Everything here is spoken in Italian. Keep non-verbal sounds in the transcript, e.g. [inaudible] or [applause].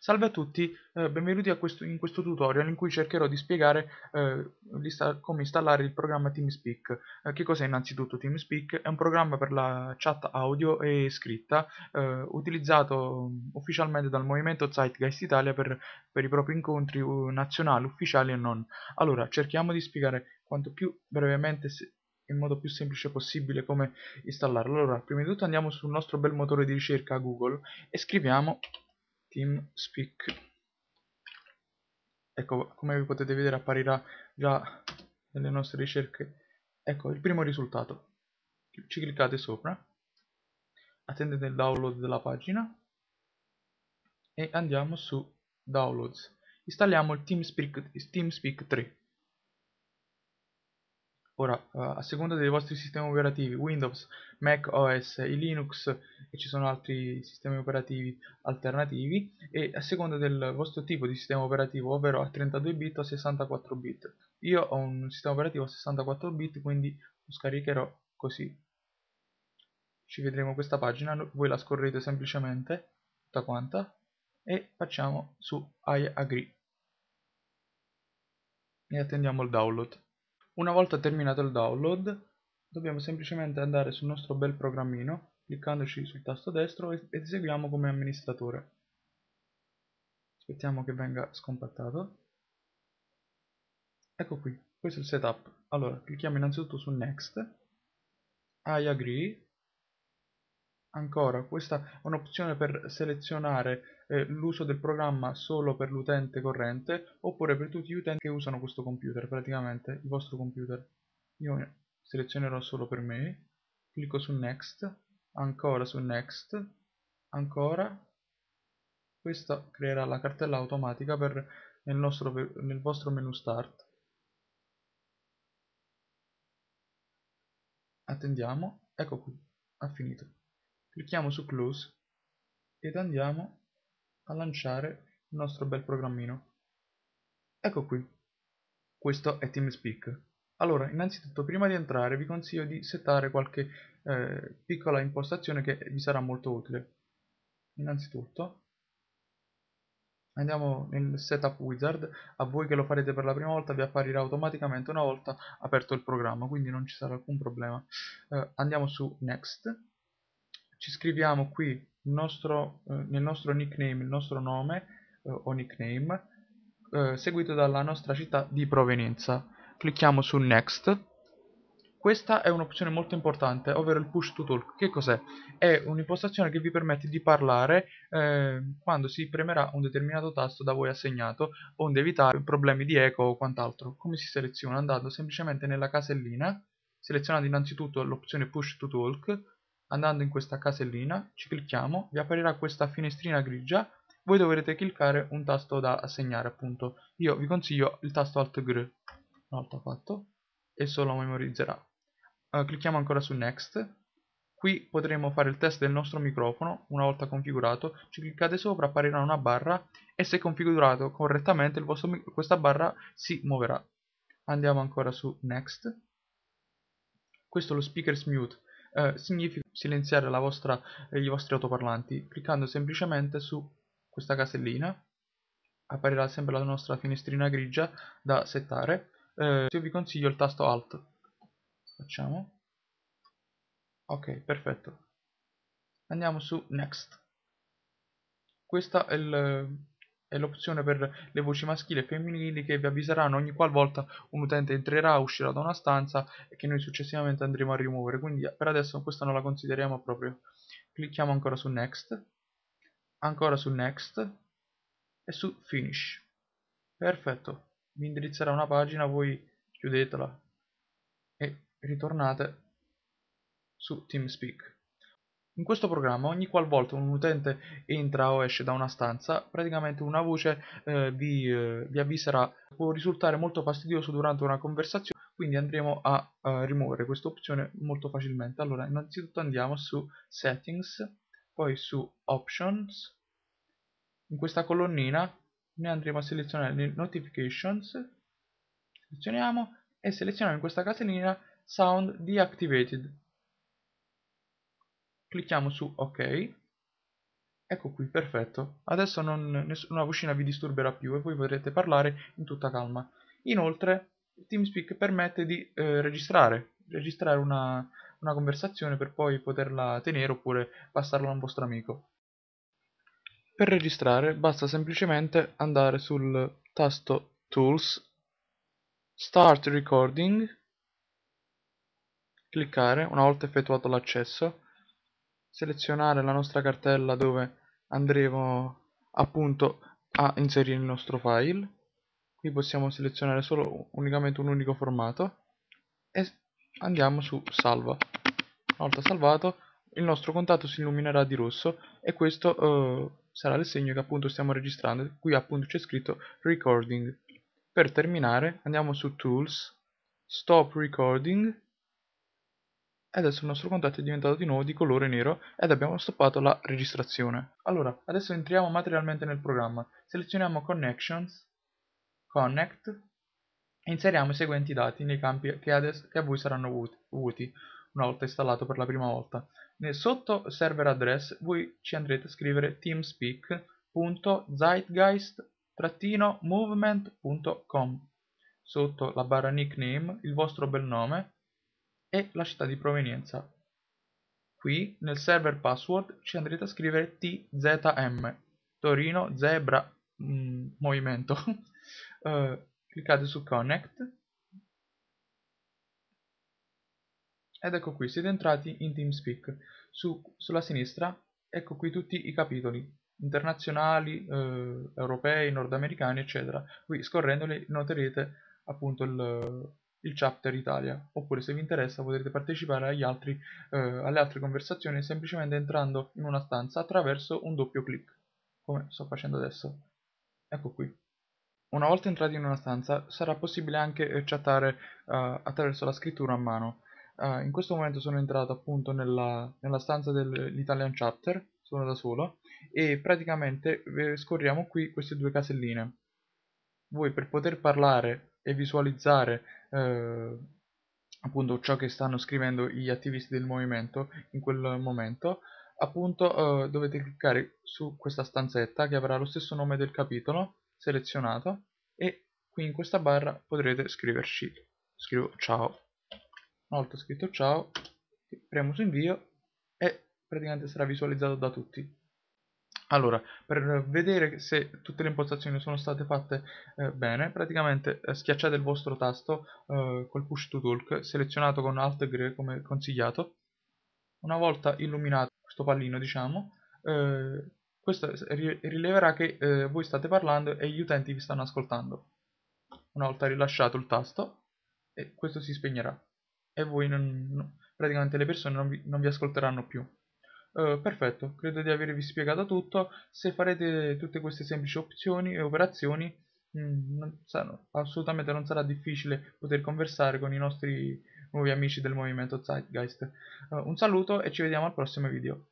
Salve a tutti, eh, benvenuti questo, in questo tutorial in cui cercherò di spiegare eh, come installare il programma TeamSpeak. Eh, che cos'è innanzitutto TeamSpeak? È un programma per la chat audio e scritta eh, utilizzato ufficialmente dal movimento Zeitgeist Italia per, per i propri incontri nazionali, ufficiali e non. Allora, cerchiamo di spiegare quanto più brevemente in modo più semplice possibile come installarlo. Allora, prima di tutto andiamo sul nostro bel motore di ricerca Google e scriviamo TeamSpeak. Ecco, come potete vedere apparirà già nelle nostre ricerche. Ecco, il primo risultato. Ci cliccate sopra, attendete il download della pagina e andiamo su Downloads. Installiamo il TeamSpeak, TeamSpeak 3. Ora, uh, a seconda dei vostri sistemi operativi, Windows, Mac OS, Linux e ci sono altri sistemi operativi alternativi e a seconda del vostro tipo di sistema operativo, ovvero a 32 bit o 64 bit. Io ho un sistema operativo a 64 bit, quindi lo scaricherò così. Ci vedremo questa pagina, voi la scorrete semplicemente, tutta quanta, e facciamo su I agree. E attendiamo il download. Una volta terminato il download dobbiamo semplicemente andare sul nostro bel programmino cliccandoci sul tasto destro e eseguiamo come amministratore. Aspettiamo che venga scompattato. Ecco qui, questo è il setup. Allora, clicchiamo innanzitutto su Next, I agree, Ancora, questa è un'opzione per selezionare eh, l'uso del programma solo per l'utente corrente oppure per tutti gli utenti che usano questo computer, praticamente il vostro computer. Io selezionerò solo per me, clicco su Next, ancora su Next, ancora. Questa creerà la cartella automatica per, nel, nostro, nel vostro menu Start. Attendiamo, ecco qui, ha finito clicchiamo su close ed andiamo a lanciare il nostro bel programmino. Ecco qui. Questo è TeamSpeak. Allora innanzitutto prima di entrare vi consiglio di settare qualche eh, piccola impostazione che vi sarà molto utile. Innanzitutto andiamo nel setup wizard. A voi che lo farete per la prima volta vi apparirà automaticamente una volta aperto il programma quindi non ci sarà alcun problema. Eh, andiamo su next ci scriviamo qui il nostro, eh, nel nostro nickname il nostro nome eh, o nickname eh, seguito dalla nostra città di provenienza clicchiamo su next questa è un'opzione molto importante, ovvero il push to talk. Che cos'è? È un'impostazione che vi permette di parlare eh, quando si premerà un determinato tasto da voi assegnato, onde evitare problemi di eco o quant'altro. Come si seleziona? Andando semplicemente nella casellina, selezionando innanzitutto l'opzione push to talk, andando in questa casellina ci clicchiamo vi apparirà questa finestrina grigia. Voi dovrete cliccare un tasto da assegnare appunto. Io vi consiglio il tasto alt gr una volta fatto esso lo memorizzerà. Uh, clicchiamo ancora su next. Qui potremo fare il test del nostro microfono una volta configurato. Ci cliccate sopra apparirà una barra e se configurato correttamente vostro, questa barra si muoverà. Andiamo ancora su next. Questo è lo speakers mute. Eh, significa silenziare vostra, i vostri autoparlanti cliccando semplicemente su questa casellina. Apparirà sempre la nostra finestrina grigia da settare. Eh, io vi consiglio il tasto alt. Facciamo. Ok perfetto. Andiamo su next. Questo è il, è l'opzione per le voci maschili e femminili che vi avviseranno ogni qualvolta un utente entrerà o uscirà da una stanza e che noi successivamente andremo a rimuovere. Quindi per adesso questa non la consideriamo proprio. Clicchiamo ancora su next. Ancora su next. E su finish. Perfetto. Vi indirizzerà una pagina voi chiudetela e ritornate su TeamSpeak in questo programma ogni qualvolta un utente entra o esce da una stanza, praticamente una voce eh, vi, eh, vi, avviserà. Può risultare molto fastidioso durante una conversazione, quindi andremo a, a rimuovere questa opzione molto facilmente. Allora, innanzitutto andiamo su Settings, poi su Options. In questa colonnina ne andremo a selezionare le Notifications, selezioniamo e selezioniamo in questa casellina Sound Deactivated clicchiamo su ok Ecco qui, perfetto. Adesso non, nessuna vocina vi disturberà più e voi potrete parlare in tutta calma. Inoltre, TeamSpeak permette di eh, registrare, registrare una, una conversazione per poi poterla tenere oppure passarla a un vostro amico. Per registrare basta semplicemente andare sul tasto Tools, Start Recording, cliccare una volta effettuato l'accesso, selezionare la nostra cartella dove andremo appunto a inserire il nostro file. Qui possiamo selezionare solo unicamente un unico formato e andiamo su salva. Una volta salvato il nostro contatto si illuminerà di rosso e questo eh, sarà il segno che appunto stiamo registrando. Qui appunto c'è scritto recording. Per terminare andiamo su tools, stop recording adesso il nostro contatto è diventato di nuovo di colore nero ed abbiamo stoppato la registrazione. Allora, adesso entriamo materialmente nel programma. Selezioniamo Connections, Connect e inseriamo i seguenti dati nei campi che, adesso, che a voi saranno vuoti una volta installato per la prima volta. Sotto server address voi ci andrete a scrivere teamspeak.zeitgeist-movement.com Sotto la barra nickname il vostro bel nome e la città di provenienza. Qui nel server password ci andrete a scrivere TZM, Torino Zebra mm, Movimento. uh, [laughs] cliccate su Connect ed ecco qui, siete entrati in TeamSpeak. Su, sulla sinistra ecco qui tutti i capitoli internazionali, eh, europei, nordamericani, eccetera. Qui scorrendoli noterete appunto il, il chapter Italia. Oppure se vi interessa potrete partecipare altri, eh, alle altre conversazioni semplicemente entrando in una stanza attraverso un doppio clic come sto facendo adesso. Ecco qui. Una volta entrati in una stanza sarà possibile anche eh, chattare uh, attraverso la scrittura a mano. Uh, in questo momento sono entrato appunto nella, nella stanza dell'Italian chapter sono da solo e praticamente scorriamo qui queste due caselline. Voi per poter parlare e visualizzare eh, appunto ciò che stanno scrivendo gli attivisti del movimento in quel momento appunto eh, dovete cliccare su questa stanzetta che avrà lo stesso nome del capitolo selezionato e qui in questa barra potrete scriverci scrivo ciao. Una volta scritto ciao premo su invio e praticamente sarà visualizzato da tutti allora, per vedere se tutte le impostazioni sono state fatte eh, bene, praticamente eh, schiacciate il vostro tasto eh, col push to talk, selezionato con Alt Gre come consigliato. Una volta illuminato questo pallino, diciamo, eh, questo rileverà che eh, voi state parlando e gli utenti vi stanno ascoltando. Una volta rilasciato il tasto, questo si spegnerà e voi non, praticamente le persone non vi, non vi ascolteranno più. Uh, perfetto, credo di avervi spiegato tutto. Se farete tutte queste semplici opzioni e operazioni, mh, mm, non sarà, assolutamente non sarà difficile poter conversare con i nostri nuovi amici del movimento Zeitgeist. Uh, un saluto e ci vediamo al prossimo video.